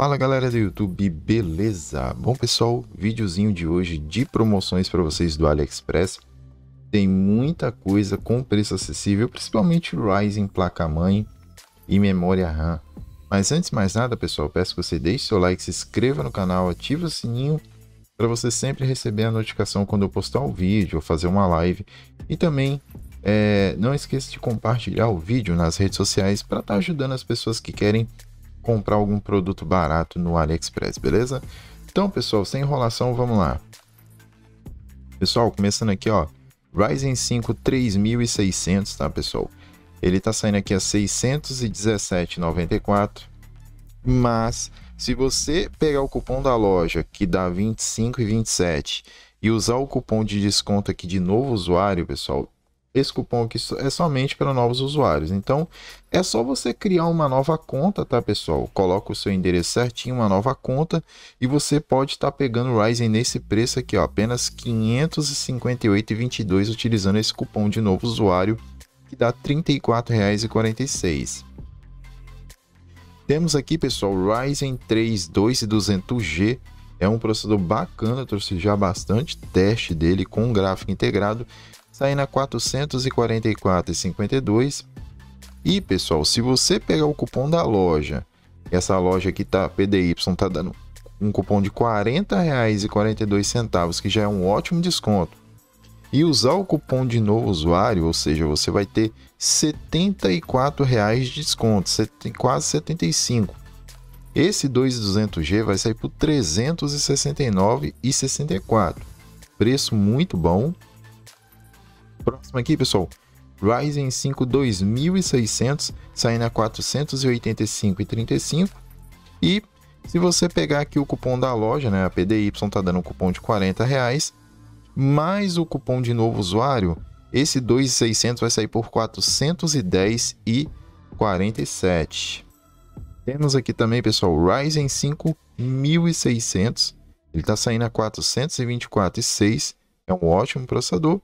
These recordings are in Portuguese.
Fala galera do YouTube, beleza? Bom pessoal, videozinho de hoje de promoções para vocês do AliExpress. Tem muita coisa com preço acessível, principalmente Ryzen placa-mãe e memória RAM. Mas antes de mais nada, pessoal, peço que você deixe seu like, se inscreva no canal, ative o sininho para você sempre receber a notificação quando eu postar um vídeo ou fazer uma live. E também é, não esqueça de compartilhar o vídeo nas redes sociais para estar tá ajudando as pessoas que querem comprar algum produto barato no AliExpress, beleza? Então, pessoal, sem enrolação, vamos lá. Pessoal, começando aqui, ó, Ryzen 5 3600, tá, pessoal? Ele tá saindo aqui a 617,94, mas se você pegar o cupom da loja que dá 25 e 27 e usar o cupom de desconto aqui de novo usuário, pessoal, esse cupom aqui é somente para novos usuários. Então, é só você criar uma nova conta, tá, pessoal? Coloca o seu endereço certinho, uma nova conta, e você pode estar tá pegando o Ryzen nesse preço aqui, ó, apenas R$ 558,22 utilizando esse cupom de novo usuário, que dá R$ 34,46. Temos aqui, pessoal, Ryzen 3 2200G. É um processador bacana, trouxe já bastante teste dele com gráfico integrado saindo a 444,52. E pessoal, se você pegar o cupom da loja, essa loja aqui tá PDY tá dando um cupom de R$ 40,42, que já é um ótimo desconto. E usar o cupom de novo usuário, ou seja, você vai ter 74 reais de desconto, quase 75. Esse 2200G vai sair por R$ 369,64. Preço muito bom Próximo aqui, pessoal. Ryzen 5 2600 saindo a 485,35 e se você pegar aqui o cupom da loja, né, a PDY tá dando um cupom de 40 reais, mais o cupom de novo usuário, esse 2600 vai sair por 410,47. Temos aqui também, pessoal, Ryzen 5 1600, ele está saindo a 424,6, é um ótimo processador.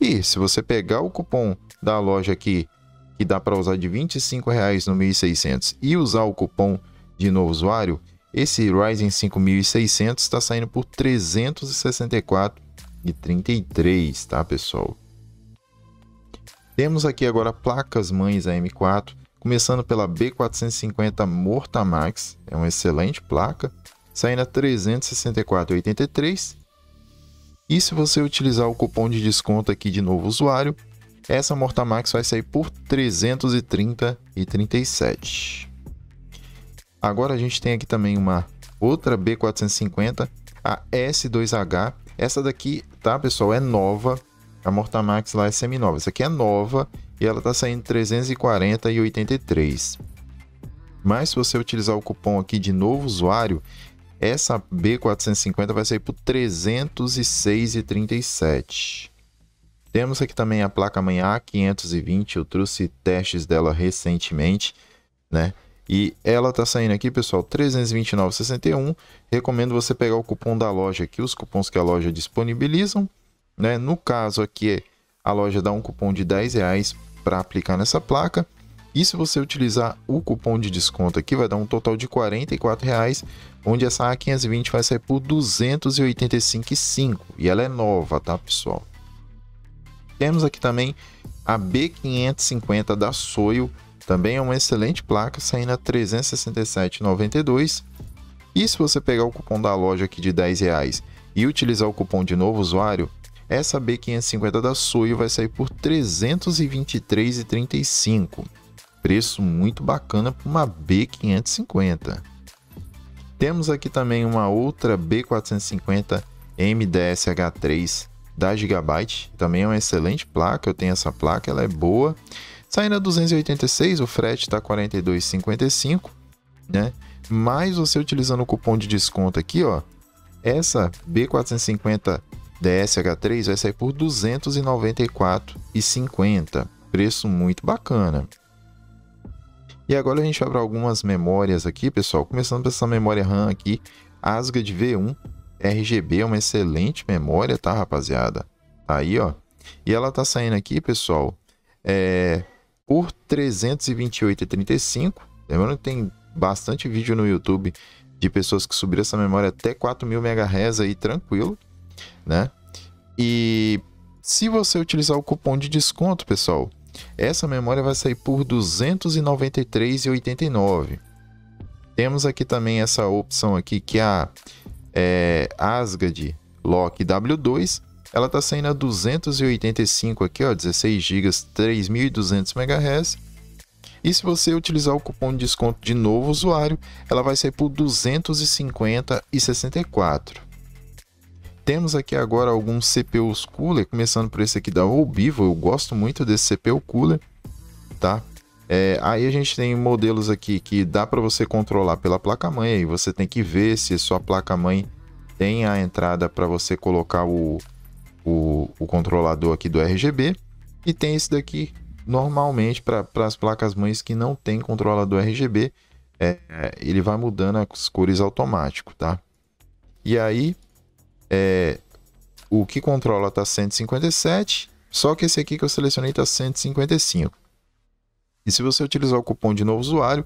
E se você pegar o cupom da loja aqui, que dá para usar de R$ 25,00 no 1.600 e usar o cupom de novo usuário, esse Ryzen 5600 está saindo por R$ 364,33, tá, pessoal? Temos aqui agora placas mães AM4, começando pela B450 Mortamax, é uma excelente placa, saindo a 364,83 e se você utilizar o cupom de desconto aqui de novo usuário, essa Mortamax vai sair por 330,37. Agora a gente tem aqui também uma outra B450, a S2H. Essa daqui, tá, pessoal, é nova. A Mortamax lá é semi-nova. Essa aqui é nova e ela tá saindo 340,83. Mas se você utilizar o cupom aqui de novo usuário, essa B450 vai sair por 306,37. Temos aqui também a placa-mãe A520, eu trouxe testes dela recentemente, né? E ela tá saindo aqui, pessoal, 329,61. Recomendo você pegar o cupom da loja aqui, os cupons que a loja disponibilizam, né? No caso aqui, a loja dá um cupom de 10 reais para aplicar nessa placa. E se você utilizar o cupom de desconto aqui, vai dar um total de R$ 44,00, onde essa A520 vai sair por R$ 285,5 e ela é nova, tá, pessoal? Temos aqui também a B550 da Soil, também é uma excelente placa, saindo a R$ 367,92. E se você pegar o cupom da loja aqui de R$ 10,00 e utilizar o cupom de novo usuário, essa B550 da Soil vai sair por R$ 323,35 preço muito bacana para uma B550. Temos aqui também uma outra B450 MDSH3 da Gigabyte, também é uma excelente placa, eu tenho essa placa, ela é boa. Saindo a 286, o frete está 42,55, né? Mas você utilizando o cupom de desconto aqui, ó, essa B450 DSH3 vai sair por R$ 294,50. Preço muito bacana. E agora a gente vai para algumas memórias aqui, pessoal. Começando por essa memória RAM aqui, Asgard V1 RGB, é uma excelente memória, tá, rapaziada? Tá aí, ó. E ela tá saindo aqui, pessoal, é, por 328,35. Lembrando que tem bastante vídeo no YouTube de pessoas que subiram essa memória até 4000 MHz aí tranquilo, né? E se você utilizar o cupom de desconto, pessoal, essa memória vai sair por R$ 293,89. Temos aqui também essa opção aqui que é a é, Asgard Lock W2. Ela está saindo a 285 aqui, ó, 16 GB, 3.200 MHz. E se você utilizar o cupom de desconto de novo usuário, ela vai sair por 250,64. Temos aqui agora alguns CPUs cooler, começando por esse aqui da Obivo, eu gosto muito desse CPU cooler, tá? É, aí a gente tem modelos aqui que dá para você controlar pela placa-mãe, e você tem que ver se sua placa-mãe tem a entrada para você colocar o, o, o, controlador aqui do RGB, e tem esse daqui normalmente para as placas-mães que não tem controlador RGB, é, ele vai mudando as cores automático, tá? E aí é, o que controla está 157, só que esse aqui que eu selecionei está 155. E se você utilizar o cupom de novo usuário,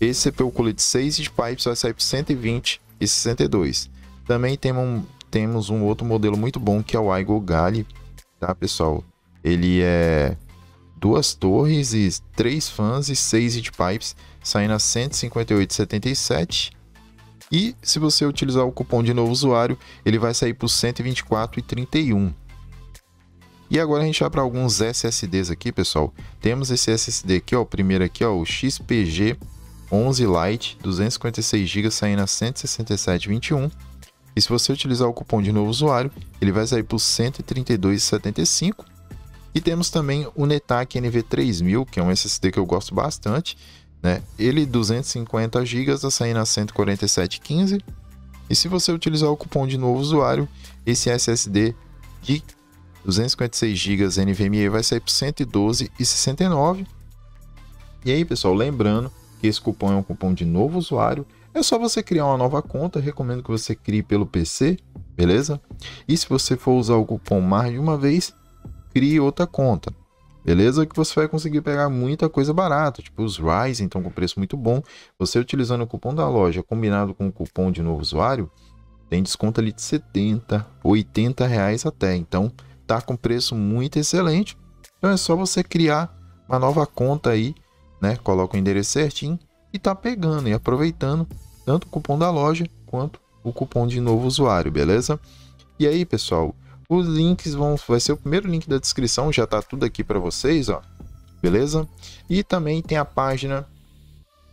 esse CPU Colite 6 de pipes vai sair por 120 e 62. Também tem um, temos um outro modelo muito bom que é o Aigo Gali, tá pessoal? Ele é duas torres e três fãs e seis heat pipes, saindo a 158,77 e se você utilizar o cupom de novo usuário, ele vai sair por 124,31. E agora a gente vai para alguns SSDs aqui, pessoal. Temos esse SSD aqui, ó, o primeiro aqui, ó, o XPG 11 Lite, 256 GB, saindo a 167,21. E se você utilizar o cupom de novo usuário, ele vai sair por 132,75. E temos também o Netac NV3000, que é um SSD que eu gosto bastante. Né? Ele 250 GB está saindo a 147,15. E se você utilizar o cupom de novo usuário, esse SSD de 256 GB NVMe vai sair por 112,69. E aí, pessoal, lembrando que esse cupom é um cupom de novo usuário, é só você criar uma nova conta, recomendo que você crie pelo PC, beleza? E se você for usar o cupom mais de uma vez, crie outra conta. Beleza? Que você vai conseguir pegar muita coisa barata, tipo os Ryzen estão com preço muito bom. Você utilizando o cupom da loja combinado com o cupom de novo usuário, tem desconto ali de 70, 80 reais até. Então tá com preço muito excelente. Então é só você criar uma nova conta aí, né? Coloca o endereço certinho e tá pegando e aproveitando tanto o cupom da loja quanto o cupom de novo usuário, beleza? E aí, pessoal, os links vão vai ser o primeiro link da descrição, já tá tudo aqui para vocês, ó. Beleza? E também tem a página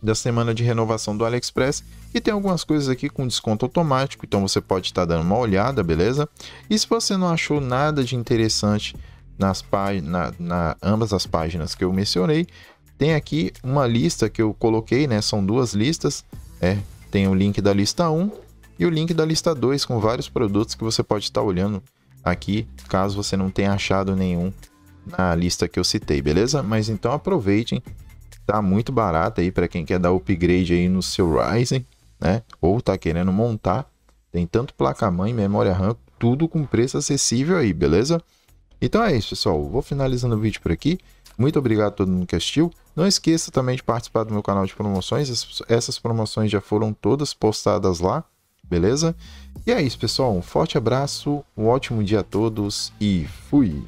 da semana de renovação do AliExpress e tem algumas coisas aqui com desconto automático, então você pode estar tá dando uma olhada, beleza? E se você não achou nada de interessante nas na, na, ambas as páginas que eu mencionei, tem aqui uma lista que eu coloquei, né? São duas listas, é, tem o link da lista 1 e o link da lista 2 com vários produtos que você pode estar tá olhando aqui, caso você não tenha achado nenhum na lista que eu citei, beleza? Mas então aproveitem, tá muito barato aí para quem quer dar upgrade aí no seu Ryzen, né? Ou tá querendo montar, tem tanto placa-mãe, memória RAM, tudo com preço acessível aí, beleza? Então é isso, pessoal. Vou finalizando o vídeo por aqui. Muito obrigado a todo mundo que assistiu. Não esqueça também de participar do meu canal de promoções. Essas promoções já foram todas postadas lá beleza? E é isso, pessoal. Um forte abraço, um ótimo dia a todos e fui!